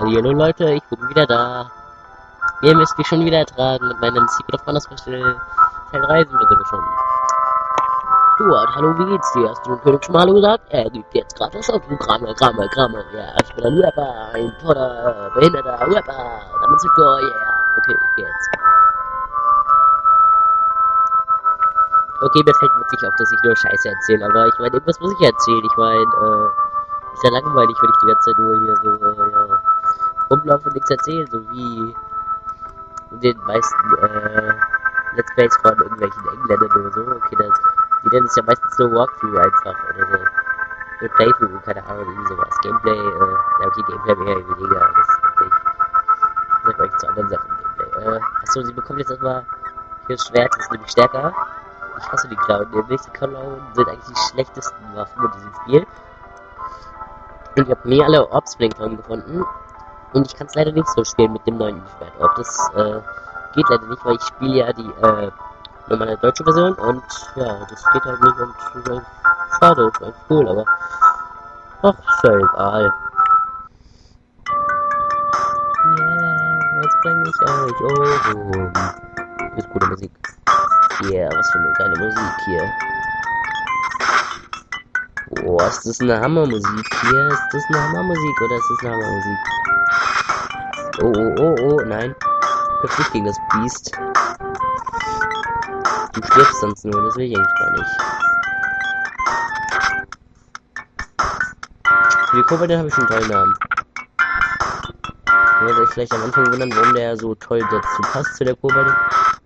Hallo Leute, ich bin wieder da. Ihr müsst mich schon wieder ertragen mit meinem Secret of Mana Special. Teil 3 sind wir sogar schon. Stuart, hallo, wie geht's dir? Hast du dem König schon mal Hallo gesagt? Er gibt jetzt gerade das auf. Kramer, Kramer, Kramer. Ja, ich bin ein Rapper, ein toller, behinderter Rapper. Damit sind wir, yeah. Okay, ich geh jetzt. Okay, mir fällt wirklich auf, dass ich nur Scheiße erzähle, aber ich meine, irgendwas muss ich erzählen. Ich meine, äh, ist ja langweilig, wenn ich die ganze Zeit nur hier so, äh, ja, rumlaufe und nichts erzähle, so wie den meisten, äh, Let's Plays von irgendwelchen Engländern oder so. Okay, dann, die nennen es ja meistens nur Walkthrough einfach oder so. Nur Playthrough, keine Ahnung, irgendwie sowas. Gameplay, äh, ja, okay, Gameplay mehr oder weniger, das ist wirklich, ich sag euch zu anderen Sachen Gameplay. Äh, achso, sie bekommt jetzt erstmal hier das Schwert, das ist nämlich stärker. Ich hasse die Clown, nämlich die Clown sind eigentlich die schlechtesten Waffen in diesem Spiel. Ich habe nie alle Orbs-Blinkern gefunden. Und ich kann es leider nicht so spielen mit dem neuen Schwert. Ob das äh, geht leider nicht, weil ich spiele ja die äh, normale deutsche Version und ja, das geht halt nicht und äh, schade, ist eigentlich cool, aber ach, ist ja egal. Yeah, jetzt bringe ich euch um. Das ist gute Musik. Yeah, was für eine geile Musik hier. Oh, ist das eine Hammermusik hier? Ist das eine Hammermusik oder ist das eine Hammermusik? Oh, oh, oh, oh, nein. Kämpf nicht gegen das Biest. Du stirbst sonst nur, das will ich eigentlich gar nicht. Für die Kobolde habe ich schon einen tollen Namen. Ihr werdet euch vielleicht am Anfang wundern, warum der so toll dazu passt zu der Kobolde.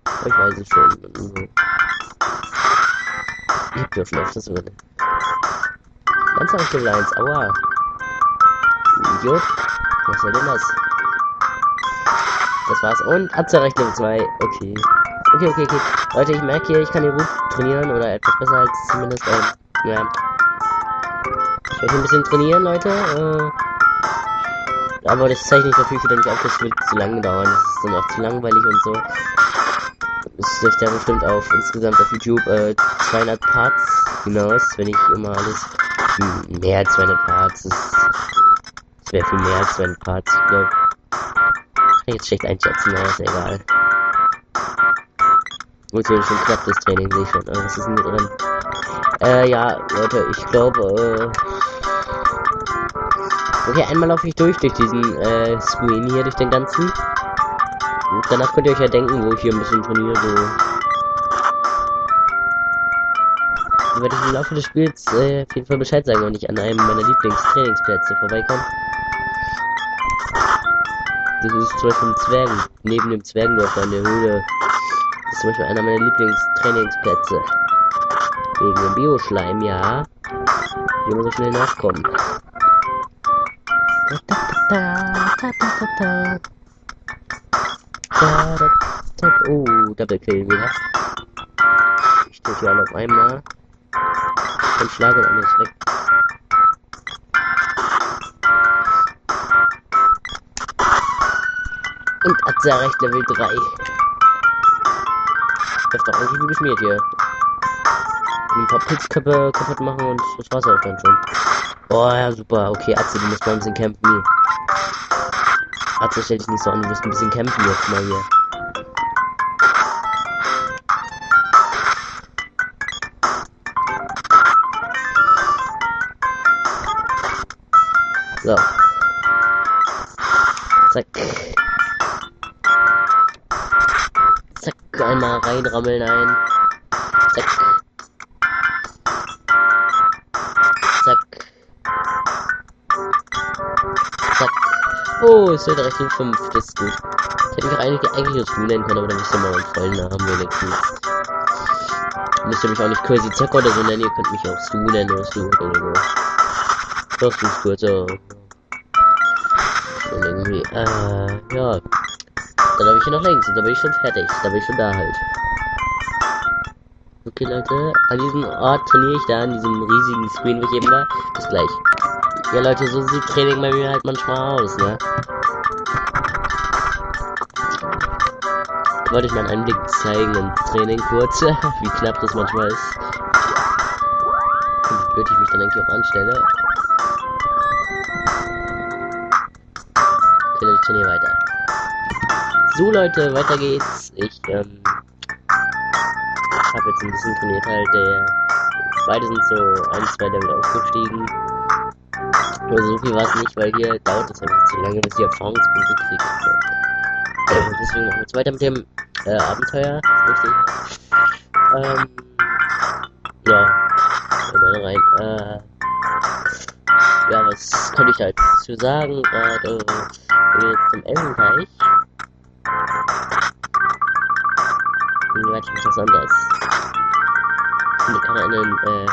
Aber ich weiß es schon. Also, ich hab ja schon öfters so. Ganz auf die Lines, aua. Idiot. Was soll denn das? Das war's. Und Abzerrecht Level 2. Okay. Okay, okay, okay. Leute, ich merke hier, ich kann hier gut trainieren oder etwas besser als zumindest. Ähm, ja. Ich werde ein bisschen trainieren, Leute. Äh, aber das zeichne ich natürlich wieder nicht auf, das wird zu lange dauern. Das ist dann auch zu langweilig und so. Es läuft ja bestimmt auf insgesamt auf YouTube äh, 200 Parts hinaus, wenn ich immer alles. Hm, mehr als 200 Parts. Das wäre viel mehr als 200 Parts, ich. Jetzt schlecht einschätzen, aber ist egal. Gut, hier schon knapp das Training, sehe ich schon. Äh, was ist denn hier drin? Äh, ja, Leute, ich glaube, äh. Okay, einmal laufe ich durch, durch diesen, äh, Screen hier, durch den ganzen. Und danach könnt ihr euch ja denken, wo ich hier ein bisschen trainiere, so. Werde ich im Laufe des Spiels, äh, auf jeden Fall Bescheid sagen, wenn ich an einem meiner Lieblingstrainingsplätze vorbeikomme. Das ist zum Beispiel ein Zwergen, neben dem Zwergendorf in der Höhle. Das ist zum Beispiel einer meiner Lieblingstrainingsplätze. Wegen dem Bioschleim, ja. Hier muss ich schnell nachkommen. Oh, Double Kill wieder. Ich hier alle auf einmal. Und schlage und alles weg. Und Azerrecht Level 3. Das ist doch eigentlich wie geschmiert hier. Ein paar Pilzköpfe kaputt machen und das war's auch dann schon. Oh ja, super. Okay, Atze, du musst mal ein bisschen kämpfen. Atze, stell dich nicht so an, du musst ein bisschen kämpfen jetzt mal hier. So. Zack. Einmal reinrammeln ein. Zack. Zack. Zack. Oh, es wird Richtung 5, das ist gut. Ich hätte mich eigentlich, eigentlich nur Stu nennen können, aber dann ihr mal meinen vollen Namen wenigstens. Müsst ihr mich auch nicht Crazy Zocker oder so nennen, ihr könnt mich auch Stu nennen oder Stu oder so. Das ist gut, so. Und irgendwie, äh, ja. Dann habe ich hier noch links und da bin ich schon fertig. Da bin ich schon da halt. Okay, Leute, an diesem Ort trainiere ich da, an diesem riesigen Screen, wo ich eben war. Bis gleich. Ja, Leute, so sieht Training bei mir halt manchmal aus, ne? Wollte ich mal einen Einblick zeigen ins Training kurz, wie knapp das manchmal ist. Und wie blöd ich mich dann eigentlich auch anstelle. Okay, ich trainiere weiter. So Leute, weiter geht's. Ich ähm, habe jetzt ein bisschen trainiert halt. Der, beide sind so ein, zwei Level aufgestiegen. Nur so viel war es nicht, weil hier dauert es einfach zu lange, bis die Erfahrungspunkte kriegt. Äh, deswegen machen wir jetzt weiter mit dem äh, Abenteuer. Richtig. Ähm, ja, mal rein. Äh, ja, was kann ich jetzt zu sagen? Gerade, gehen jetzt zum Elfenteich. Warte, ich was anderes. Und kann einen äh,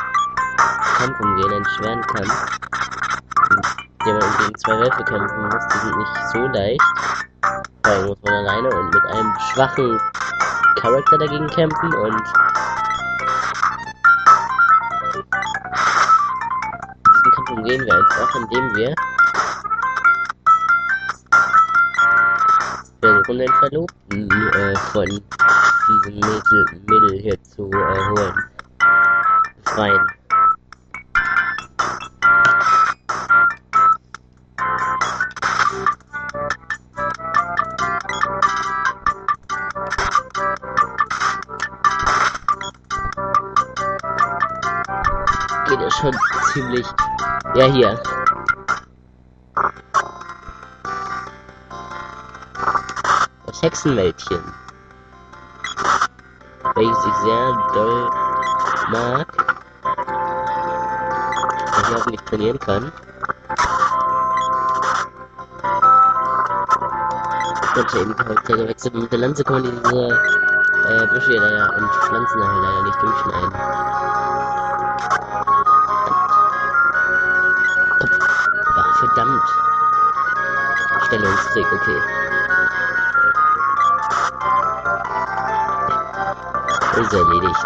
Kampf umgehen, einen schweren Kampf. Der man gegen zwei Wölfe kämpfen muss, die sind nicht so leicht. Allem muss man alleine und mit einem schwachen Charakter dagegen kämpfen und diesen Kampf umgehen wir einfach, indem wir den Verlobten äh, von diesem Mädel, Mädel hier zu äh, holen. Befreien. Geht ja schon ziemlich. Ja, hier. Das Hexenwäldchen. Welches ich sehr doll mag. Und ich hoffentlich trainieren kann. Konnte eben Charakter gewechselt. Mit der Lanze kann man diese äh, Büsche leider und Pflanzen leider nicht durchschneiden. Verdammt. Stellungstrick, okay. Ist erledigt.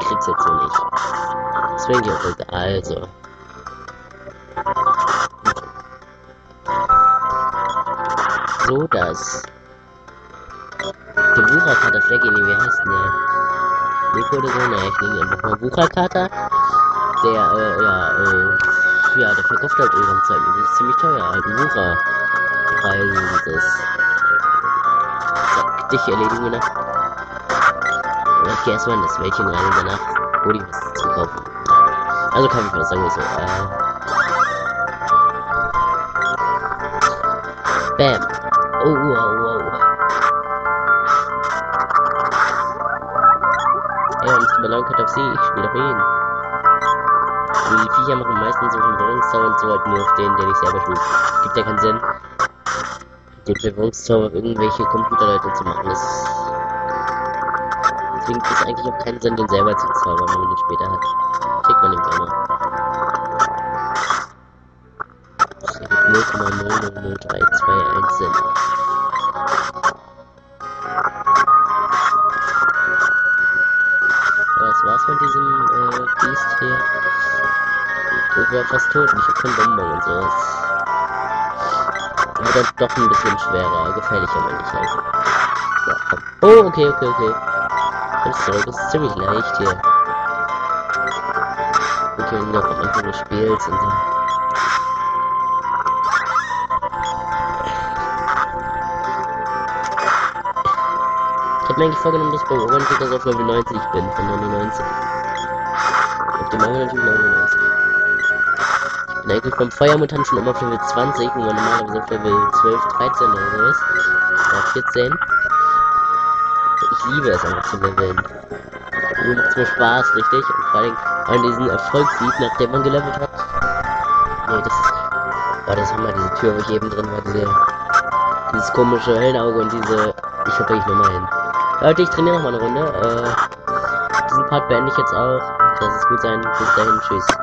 Ich krieg's jetzt so nicht. Deswegen hier auch also. So das. Der Wucherkater Flecki, nee, wie heißt denn der? Nico oder so? Naja, ich nehme einfach mal Wucherkater. Der, äh, ja, äh, ja, der verkauft halt irgendwann Zeug. Das ist ziemlich teuer, halt ein Wucher. Preise sind das. Zack, dich erledigen wir noch. Gehe erstmal in das Mädchen rein und danach hole ich was zu kaufen. Also kaufe ich was, sagen so. Äh. Bam. Oh, wow, wow. Ey, und Ballon auf See, ich spiele auf ihn. Die Viecher machen meistens so einen Verwirrungszauber und so halt nur auf den, den ich selber spiele. Gibt ja keinen Sinn, den Verwirrungszauber auf irgendwelche Computerleute zu machen. Das Deswegen ist es eigentlich auch keinen Sinn, den selber zu zaubern, wenn man den später hat. Kriegt man den gerne. Das ergibt 0,00321 Sinn. Das war's von diesem äh, Biest hier. Ich war fast tot und ich hab keinen Bonbon und sowas. Aber dann doch ein bisschen schwerer, gefährlicher meine ich halt. Ja, komm. Oh, okay, okay, okay. Das Zeug ist ziemlich leicht hier. Können noch am Anfang des Spiels und so. Ich hab mir eigentlich vorgenommen, dass bei Ohrenkickers auf Level 90 bin, von 99. Auf dem anderen natürlich 99. Ich bin eigentlich beim Feuermutant schon immer auf Level 20, wo man normalerweise auf Level 12, 13 oder so ist. Oder 14. Ich liebe es einfach zu leveln. Mir macht mir Spaß, richtig? Und vor allem, wenn man diesen Erfolg sieht, nachdem man gelevelt hat. Nee, das war das Hammer, diese Tür, wo ich eben drin war, diese, dieses komische Höllenauge und diese. Ich hab wirklich nochmal hin. Leute, ich trainiere noch mal eine Runde. Äh, diesen Part beende ich jetzt auch. Lass es gut sein. Bis dahin. Tschüss.